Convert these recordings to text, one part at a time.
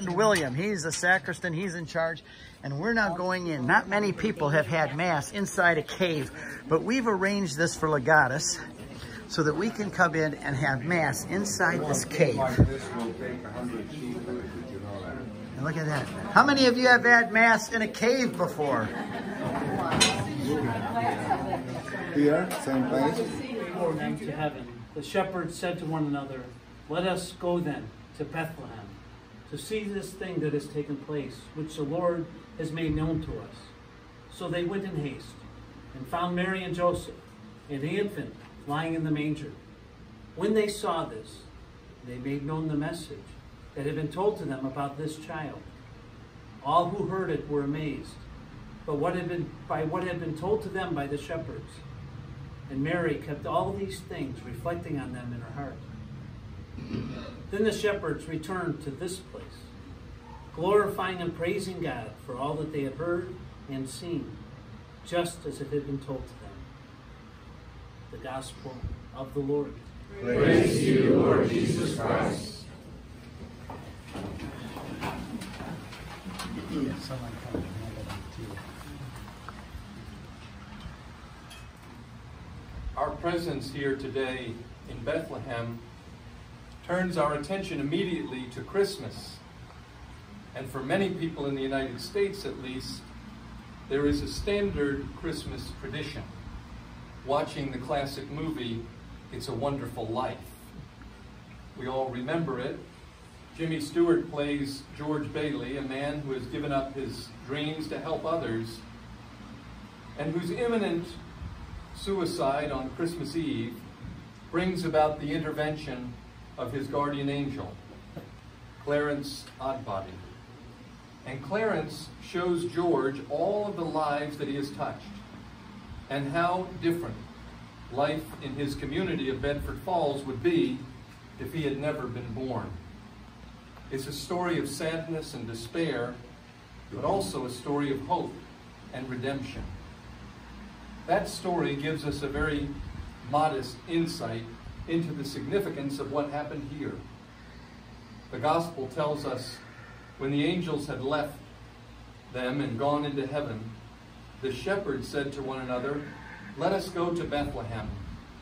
And William, he's the sacristan, he's in charge, and we're now going in. Not many people have had Mass inside a cave, but we've arranged this for Legatus so that we can come in and have Mass inside this cave. And look at that. How many of you have had Mass in a cave before? Here, same place. Before them to heaven, the shepherds said to one another, Let us go then to Bethlehem to see this thing that has taken place, which the Lord has made known to us. So they went in haste and found Mary and Joseph and the infant lying in the manger. When they saw this, they made known the message that had been told to them about this child. All who heard it were amazed, but what had been by what had been told to them by the shepherds. And Mary kept all these things, reflecting on them in her heart. Then the shepherds returned to this place, glorifying and praising God for all that they had heard and seen, just as it had been told to them. The Gospel of the Lord. Praise to you, Lord Jesus Christ. Our presence here today in Bethlehem turns our attention immediately to Christmas. And for many people in the United States, at least, there is a standard Christmas tradition watching the classic movie, It's a Wonderful Life. We all remember it. Jimmy Stewart plays George Bailey, a man who has given up his dreams to help others and whose imminent suicide on Christmas Eve brings about the intervention of his guardian angel, Clarence Odbody. And Clarence shows George all of the lives that he has touched and how different life in his community of Bedford Falls would be if he had never been born. It's a story of sadness and despair, but also a story of hope and redemption. That story gives us a very modest insight into the significance of what happened here. The gospel tells us when the angels had left them and gone into heaven, the shepherds said to one another, Let us go to Bethlehem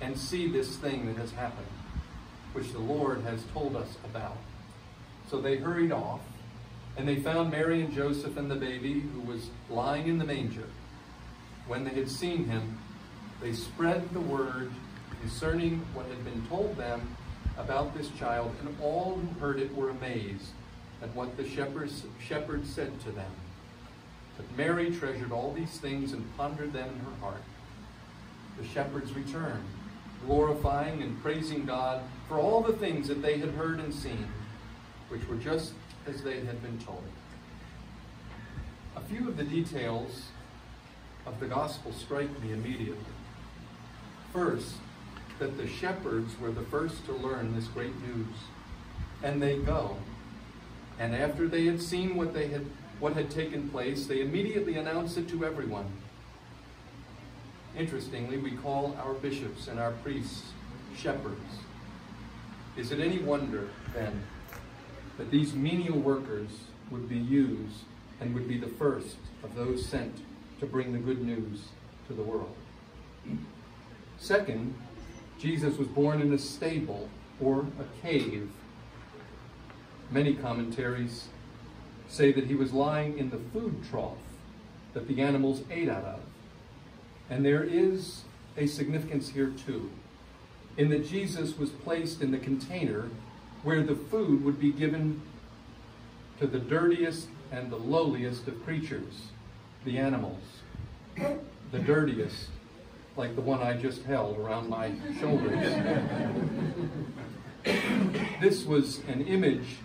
and see this thing that has happened, which the Lord has told us about. So they hurried off, and they found Mary and Joseph and the baby who was lying in the manger. When they had seen him, they spread the word concerning what had been told them about this child, and all who heard it were amazed at what the shepherds, shepherds said to them. But Mary treasured all these things and pondered them in her heart. The shepherds returned, glorifying and praising God for all the things that they had heard and seen, which were just as they had been told. A few of the details of the gospel strike me immediately. First, that the shepherds were the first to learn this great news. And they go. And after they had seen what they had what had taken place, they immediately announce it to everyone. Interestingly, we call our bishops and our priests shepherds. Is it any wonder, then, that these menial workers would be used and would be the first of those sent to bring the good news to the world? Second, Jesus was born in a stable or a cave. Many commentaries say that he was lying in the food trough that the animals ate out of. And there is a significance here too, in that Jesus was placed in the container where the food would be given to the dirtiest and the lowliest of creatures, the animals. The dirtiest like the one I just held around my shoulders. this was an image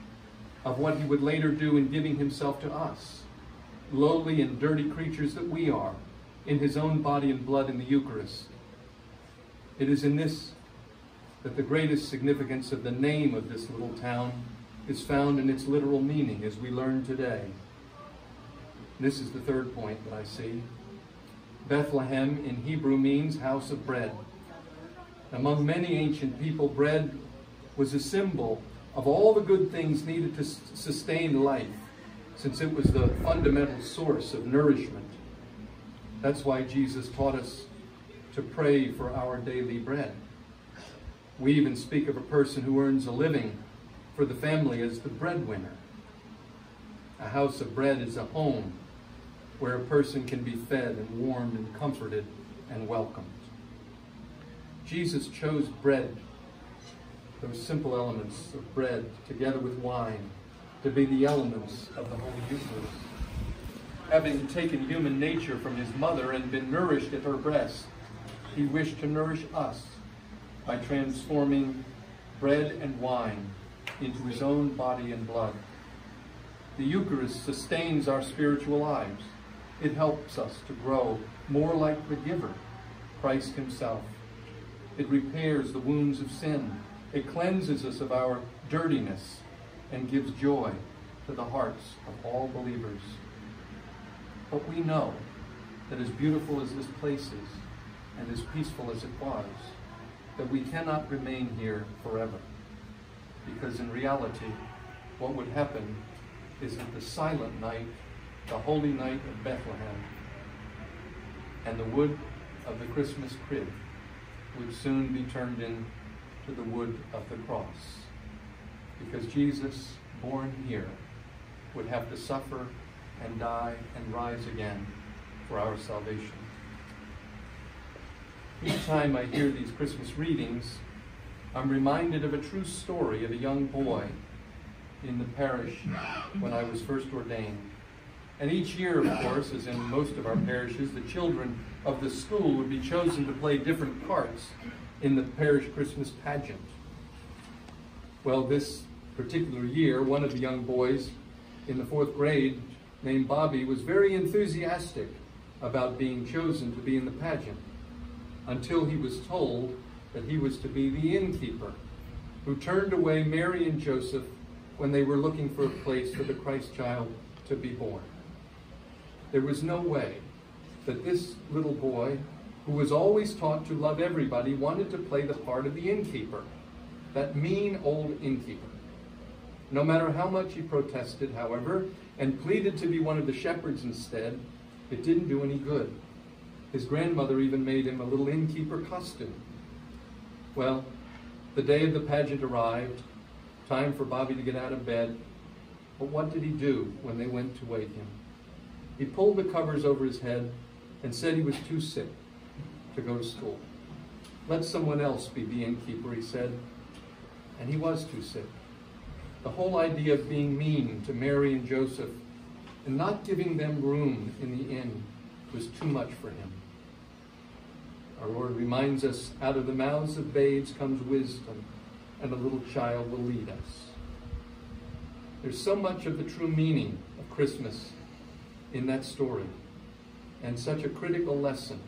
of what he would later do in giving himself to us, lowly and dirty creatures that we are, in his own body and blood in the Eucharist. It is in this that the greatest significance of the name of this little town is found in its literal meaning, as we learn today. This is the third point that I see. Bethlehem in Hebrew means house of bread. Among many ancient people, bread was a symbol of all the good things needed to sustain life, since it was the fundamental source of nourishment. That's why Jesus taught us to pray for our daily bread. We even speak of a person who earns a living for the family as the breadwinner. A house of bread is a home where a person can be fed and warmed and comforted and welcomed. Jesus chose bread, those simple elements of bread, together with wine, to be the elements of the Holy Eucharist. Having taken human nature from his mother and been nourished at her breast, he wished to nourish us by transforming bread and wine into his own body and blood. The Eucharist sustains our spiritual lives. It helps us to grow more like the giver, Christ himself. It repairs the wounds of sin. It cleanses us of our dirtiness and gives joy to the hearts of all believers. But we know that as beautiful as this place is, and as peaceful as it was, that we cannot remain here forever. Because in reality, what would happen is that the silent night, the holy night of Bethlehem, and the wood of the Christmas crib would soon be turned into the wood of the cross. Because Jesus, born here, would have to suffer and die and rise again for our salvation. Each time I hear these Christmas readings, I'm reminded of a true story of a young boy in the parish when I was first ordained. And each year, of course, as in most of our parishes, the children of the school would be chosen to play different parts in the parish Christmas pageant. Well, this particular year, one of the young boys in the fourth grade named Bobby was very enthusiastic about being chosen to be in the pageant until he was told that he was to be the innkeeper who turned away Mary and Joseph when they were looking for a place for the Christ child to be born. There was no way that this little boy, who was always taught to love everybody, wanted to play the part of the innkeeper, that mean old innkeeper. No matter how much he protested, however, and pleaded to be one of the shepherds instead, it didn't do any good. His grandmother even made him a little innkeeper costume. Well, the day of the pageant arrived, time for Bobby to get out of bed. But what did he do when they went to wake him? He pulled the covers over his head and said he was too sick to go to school. Let someone else be the innkeeper, he said. And he was too sick. The whole idea of being mean to Mary and Joseph and not giving them room in the inn was too much for him. Our Lord reminds us, out of the mouths of babes comes wisdom, and a little child will lead us. There's so much of the true meaning of Christmas in that story, and such a critical lesson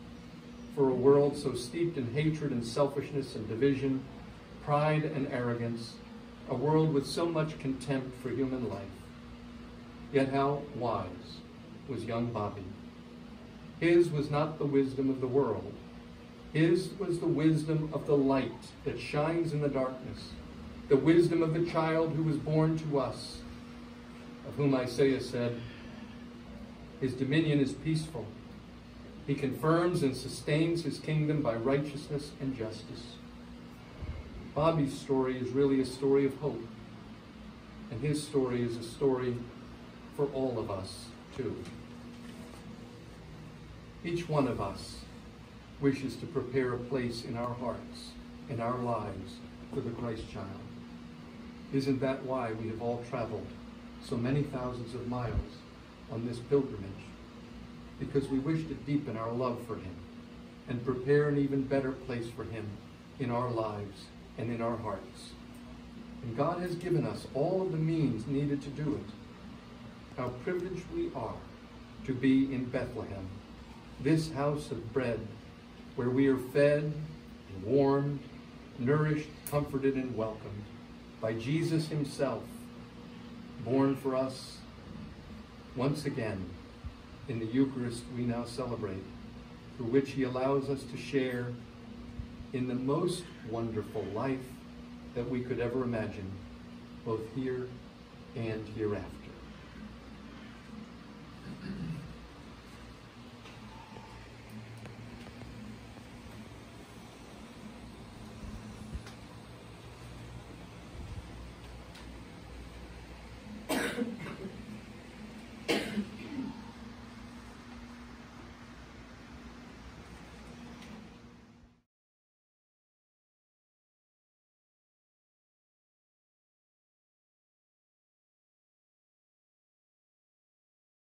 for a world so steeped in hatred and selfishness and division, pride and arrogance, a world with so much contempt for human life. Yet how wise was young Bobby. His was not the wisdom of the world, his was the wisdom of the light that shines in the darkness, the wisdom of the child who was born to us, of whom Isaiah said, His dominion is peaceful. He confirms and sustains his kingdom by righteousness and justice. Bobby's story is really a story of hope, and his story is a story for all of us, too. Each one of us wishes to prepare a place in our hearts, in our lives, for the Christ child. Isn't that why we have all traveled so many thousands of miles on this pilgrimage? Because we wish to deepen our love for him and prepare an even better place for him in our lives and in our hearts. And God has given us all of the means needed to do it. How privileged we are to be in Bethlehem, this house of bread where we are fed and warmed, nourished, comforted, and welcomed by Jesus himself, born for us once again in the Eucharist we now celebrate, through which he allows us to share in the most wonderful life that we could ever imagine, both here and hereafter.